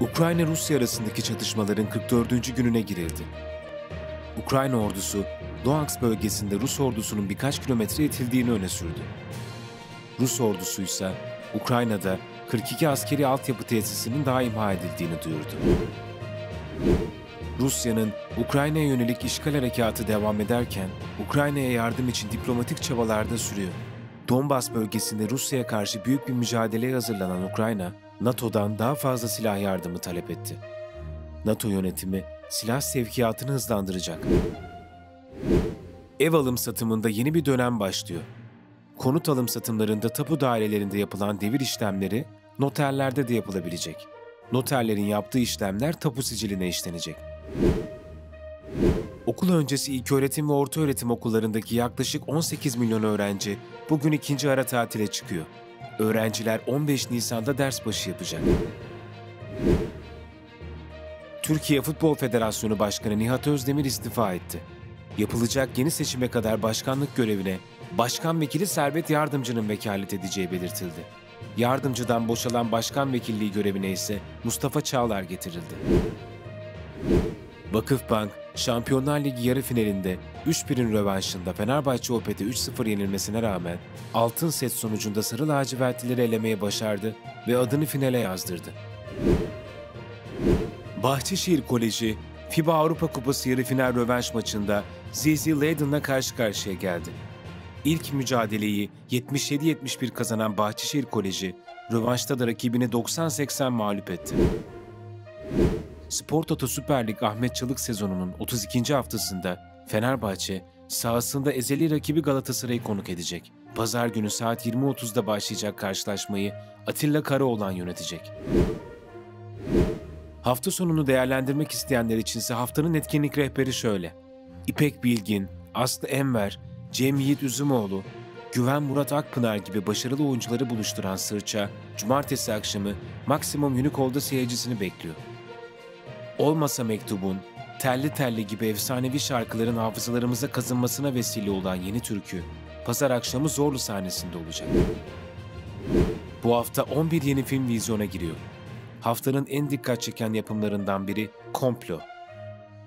Ukrayna-Rusya arasındaki çatışmaların 44. gününe girildi. Ukrayna ordusu, Donetsk bölgesinde Rus ordusunun birkaç kilometre itildiğini öne sürdü. Rus ordusu ise Ukrayna'da 42 askeri altyapı tesisinin daha imha edildiğini duyurdu. Rusya'nın Ukrayna'ya yönelik işgal harekatı devam ederken Ukrayna'ya yardım için diplomatik çabalar da sürüyor. Donbas bölgesinde Rusya'ya karşı büyük bir mücadeleye hazırlanan Ukrayna, NATO'dan daha fazla silah yardımı talep etti. NATO yönetimi silah sevkiyatını hızlandıracak. Ev alım satımında yeni bir dönem başlıyor. Konut alım satımlarında tapu dairelerinde yapılan devir işlemleri noterlerde de yapılabilecek. Noterlerin yaptığı işlemler tapu siciline işlenecek. Okul öncesi ilköğretim ve ortaöğretim okullarındaki yaklaşık 18 milyon öğrenci bugün ikinci ara tatile çıkıyor. Öğrenciler 15 Nisan'da ders başı yapacak. Türkiye Futbol Federasyonu Başkanı Nihat Özdemir istifa etti. Yapılacak yeni seçime kadar başkanlık görevine Başkan Vekili Servet Yardımcı'nın vekalet edeceği belirtildi. Yardımcıdan boşalan başkan vekilliği görevine ise Mustafa Çağlar getirildi. Vakıfbank, Şampiyonlar Ligi yarı finalinde 3-1'in rövanşında Fenerbahçe Opet'e 3-0 yenilmesine rağmen altın set sonucunda Sarı Lacivertlileri elemeye başardı ve adını finale yazdırdı. Bahçeşehir Koleji, FIBA Avrupa Kupası yarı final rövanş maçında ZZ Leiden'la karşı karşıya geldi. İlk mücadeleyi 77-71 kazanan Bahçeşehir Koleji, rövanşta da rakibini 90-80 mağlup etti. Spor Toto Süper Lig Ahmet Çalık sezonunun 32. haftasında Fenerbahçe sahasında ezeli rakibi Galatasaray'ı konuk edecek. Pazar günü saat 20.30'da başlayacak karşılaşmayı Atilla Karaoğlan yönetecek. Hafta sonunu değerlendirmek isteyenler içinse haftanın etkinlik rehberi şöyle. İpek Bilgin, Aslı Enver, Cem Yiğit Üzümoğlu, Güven Murat Akpınar gibi başarılı oyuncuları buluşturan Sırça, cumartesi akşamı maksimum Unicol'da seyircisini bekliyor. Olmasa mektubun, telli telli gibi efsanevi şarkıların hafızalarımıza kazınmasına vesile olan yeni türkü, pazar akşamı Zorlu sahnesinde olacak. Bu hafta 11 yeni film vizyona giriyor. Haftanın en dikkat çeken yapımlarından biri Komplo.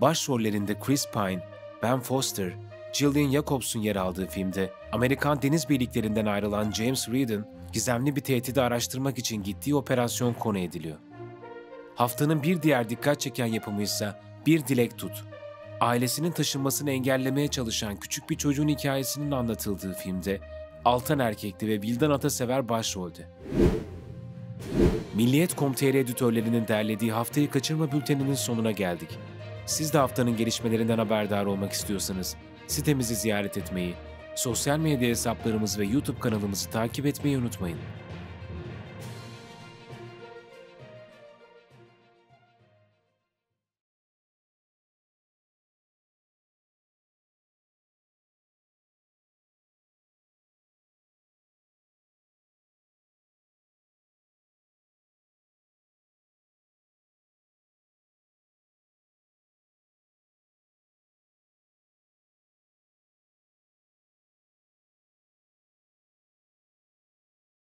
Başrollerinde Chris Pine, Ben Foster, Gillian Jacobs'un yer aldığı filmde Amerikan deniz birliklerinden ayrılan James Reed'in gizemli bir tehdidi araştırmak için gittiği operasyon konu ediliyor. Haftanın bir diğer dikkat çeken yapımı ise Bir Dilek Tut. Ailesinin taşınmasını engellemeye çalışan küçük bir çocuğun hikayesinin anlatıldığı filmde Altan Erkekli ve Vildan Atasever başrolde. Milliyet.com.tr editörlerinin derlediği haftayı kaçırma bülteninin sonuna geldik. Siz de haftanın gelişmelerinden haberdar olmak istiyorsanız sitemizi ziyaret etmeyi, sosyal medya hesaplarımız ve YouTube kanalımızı takip etmeyi unutmayın.